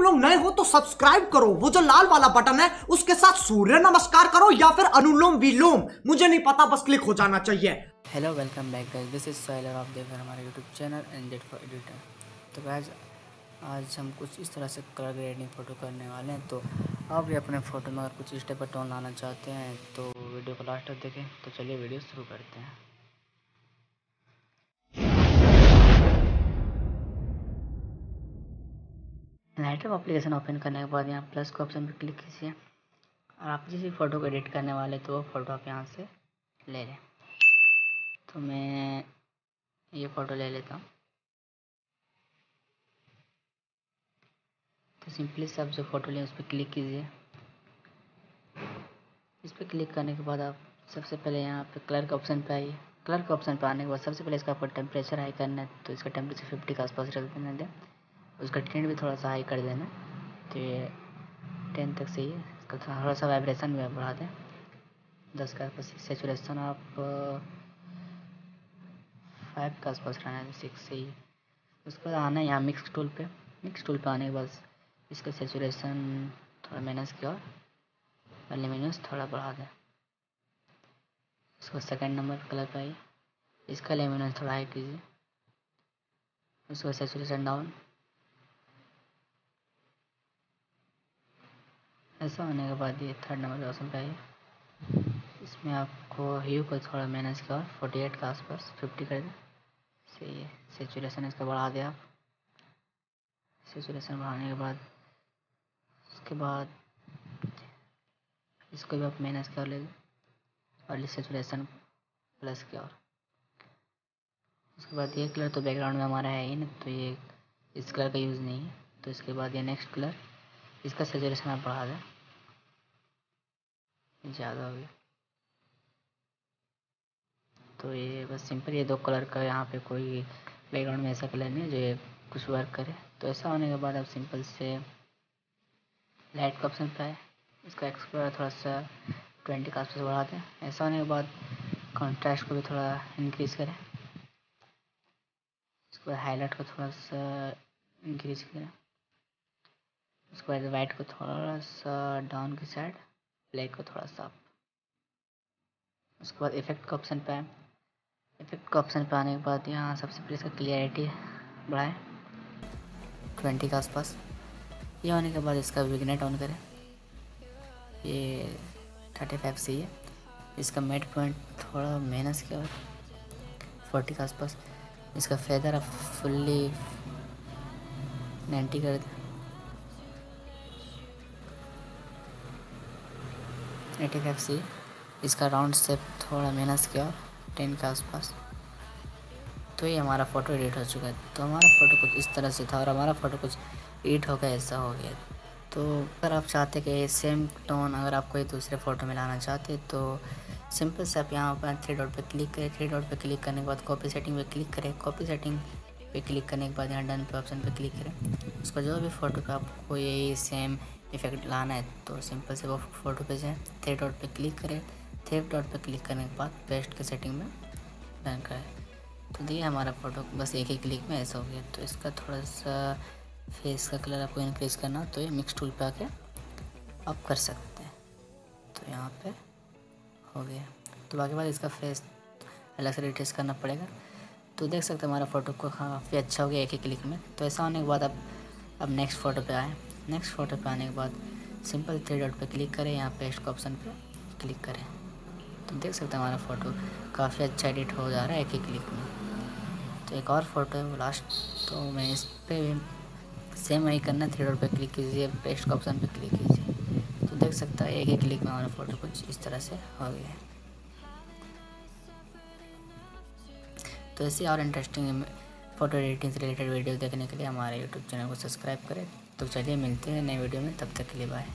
लोग नए हो तो सब्सक्राइब करो। वो जो लाल वाला बटन है, उसके साथ सूर्य नमस्कार करो या फिर अनुलोम विलोम। मुझे नहीं पता, बस क्लिक हो जाना चाहिए। Hello welcome back guys this is देख रहे हैं हमारे YouTube channel and for editor तो गाइस आज हम कुछ इस तरह से कलर ग्रेडिंग फ़ोटो करने वाले हैं। तो आप भी अपने फ़ोटो में अगर कुछ इस टाइप का टोन लाना चाहते हैं तो वीडियो को लास्ट तक देखें। तो चलिए वीडियो शुरू करते हैं। लाइटअप एप्लीकेशन ओपन करने के बाद यहाँ प्लस के ऑप्शन पर क्लिक कीजिए। और आप जिस भी फ़ोटो को एडिट करने वाले तो वो फ़ोटो आप यहाँ से ले लें। तो मैं ये फ़ोटो ले लेता हूँ। तो सिंपली से आप जो फ़ोटो लें उस पर क्लिक कीजिए। इस पर क्लिक करने के बाद आप सबसे पहले यहाँ पे कलर के ऑप्शन पे आइए। कलर के ऑप्शन पे आने के बाद सबसे पहले इसका आपको टेम्परेचर हाई करना है तो इसका टेम्परेचर फिफ्टी के आसपास रख देना दें। उसका टेंट भी थोड़ा सा हाई कर देना। तो ये टेन तक सही है। इसका थोड़ा सा वाइब्रेशन भी बढ़ा दें। दस के आसपास सेचुरेशन आप फाइव के आसपास रहना है सिक्स सही है। उसके बाद आना है यहाँ मिक्स टूल पे। मिक्स टूल पे आने के बाद इसका सेचुरेशन थोड़ा माइनस किया। और लेमिनस थोड़ा बढ़ा दें। उसको सेकंड नंबर कलर पे आइए। इसका लेमिनस थोड़ा हाई कीजिए। उसको सेचुरेशन डाउन ऐसा होने के बाद ये थर्ड नंबर ऑप्शन पे आइए इसमें आपको ह्यू को थोड़ा मैनेज किया और फोर्टी एट के आसपास फिफ्टी कर। दें सही है सेचुरेशन इसका बढ़ा दें आप सेचुरेशन बढ़ाने के बाद, उसके बाद इसको भी आप मैनेज कर ले और सेचुरेशन प्लस किया और। उसके बाद ये कलर तो बैकग्राउंड में हमारा है ही ना तो ये इस कलर का यूज़ नहीं है। तो इसके बाद ये नेक्स्ट कलर इसका सजेशन आप बढ़ा दें। ज़्यादा हो गया तो ये बस सिंपल, ये दो कलर का यहाँ पे कोई बैकग्राउंड में ऐसा कलर नहीं है जो ये कुछ वर्क करे। तो ऐसा होने के बाद आप सिंपल से लाइट का ऑप्शन पे आए। इसका एक्सप्लोर थोड़ा सा ट्वेंटी का आसपास बढ़ा दें। ऐसा होने के बाद कॉन्ट्रास्ट को भी थोड़ा इंक्रीज़ करें। इसके बाद हाईलाइट को थोड़ा सा इंक्रीज करें। उसके बाद वाइट को थोड़ा सा डाउन की साइड ब्लैक को थोड़ा सा उसके बाद इफ़ेक्ट का ऑप्शन पे इफ़ेक्ट का ऑप्शन पे आने के बाद यहाँ सबसे पहले इसका क्लियरिटी बढ़ाएँ। ट्वेंटी के आसपास। ये होने के बाद इसका विगनेट ऑन करें। ये थर्टी फाइव सी है इसका मेड पॉइंट थोड़ा माइनस किया फोर्टी के आसपास। इसका फेदर आप फुल्ली नाइन्टी कर दें। एटी फाइव सी इसका राउंड शेप थोड़ा माइनस किया टेन के आसपास। तो ये हमारा फ़ोटो एडिट हो चुका है। तो हमारा फ़ोटो कुछ इस तरह से था और हमारा फ़ोटो कुछ एडिट हो गया, ऐसा हो गया। तो अगर आप चाहते कि सेम टोन अगर आप कोई दूसरे फ़ोटो में लाना चाहते तो सिंपल से आप यहाँ पर थ्री डॉट पे क्लिक करें। थ्री डॉट पे क्लिक करने के बाद कॉपी सेटिंग पे क्लिक करें। कॉपी सेटिंग पे क्लिक करने के बाद यहाँ डन पे ऑप्शन पे क्लिक करें। उसका जो भी फ़ोटो पे आपको यही सेम इफ़ेक्ट लाना है तो सिंपल से वो फ़ोटो पे जाएँ। थ्री डॉट पे क्लिक करें। थ्री डॉट पे क्लिक करने के बाद पेस्ट के सेटिंग में डन करें। तो देखिए हमारा फ़ोटो बस एक ही क्लिक में ऐसा हो गया। तो इसका थोड़ा सा फेस का कलर आपको इंक्रीज़ करना तो ये मिक्स टूल पे आके आप कर सकते हैं। तो यहाँ पे हो गया। तो बाकी बात इसका फेस अलग से रिट्रेस करना पड़ेगा। तो देख सकते हैं हमारा फ़ोटो काफ़ी अच्छा हो गया एक ही क्लिक में। तो ऐसा होने के बाद अब अब नेक्स्ट फ़ोटो पे आए। नेक्स्ट फ़ोटो पे आने के बाद सिंपल थ्री डॉट पे क्लिक करें, यहाँ पेस्ट का ऑप्शन पे क्लिक करें। तो देख सकते हैं हमारा फ़ोटो काफ़ी अच्छा एडिट हो जा रहा है एक ही क्लिक में। तो एक और फ़ोटो है वो लास्ट तो मैं इस पर भी सेम वही करना थ्री डॉट पर क्लिक कीजिए पेस्ट का ऑप्शन पर क्लिक कीजिए। तो देख सकता है एक ही क्लिक में हमारा फ़ोटो कुछ इस तरह से हो गया तो ऐसी और इंटरेस्टिंग फ़ोटो एडिटिंग से रिलेटेड वीडियो देखने के लिए हमारे यूट्यूब चैनल को सब्सक्राइब करें। तो चलिए मिलते हैं नए वीडियो में, तब तक के लिए बाय